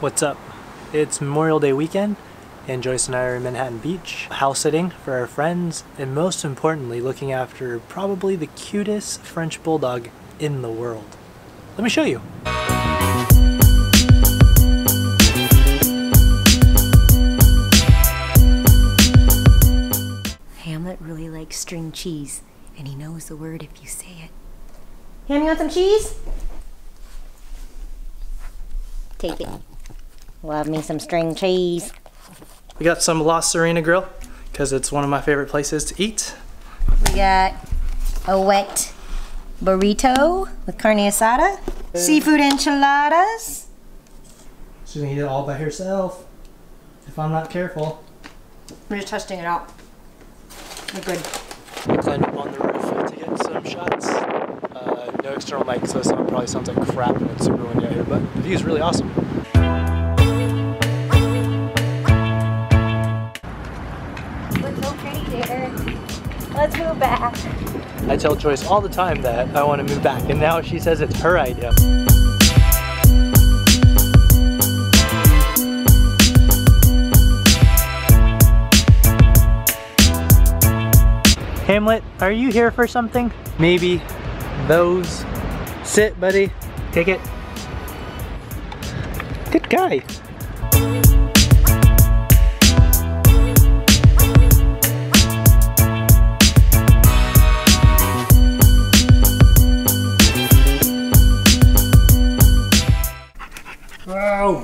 What's up? It's Memorial Day weekend and Joyce and I are in Manhattan Beach, house sitting for our friends, and most importantly, looking after probably the cutest French Bulldog in the world. Let me show you. Hamlet really likes string cheese, and he knows the word if you say it. Ham, you want some cheese? Take it. Love me some string cheese. We got some La Serena Grill because it's one of my favorite places to eat. We got a wet burrito with carne asada, seafood enchiladas. She's gonna eat it all by herself if I'm not careful. We're just testing it out. We're good. I climbed up on the roof to get some shots. Uh, no external mic, so this probably sounds like crap and it's super windy out here, but the view is really awesome. Let's move back. I tell Joyce all the time that I want to move back, and now she says it's her idea. Hamlet, are you here for something? Maybe those. Sit, buddy. Take it. Good guy. Wow.